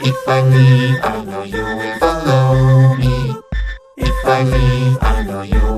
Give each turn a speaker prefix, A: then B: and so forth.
A: If I leave, I know you will follow me. If I leave, I know you will,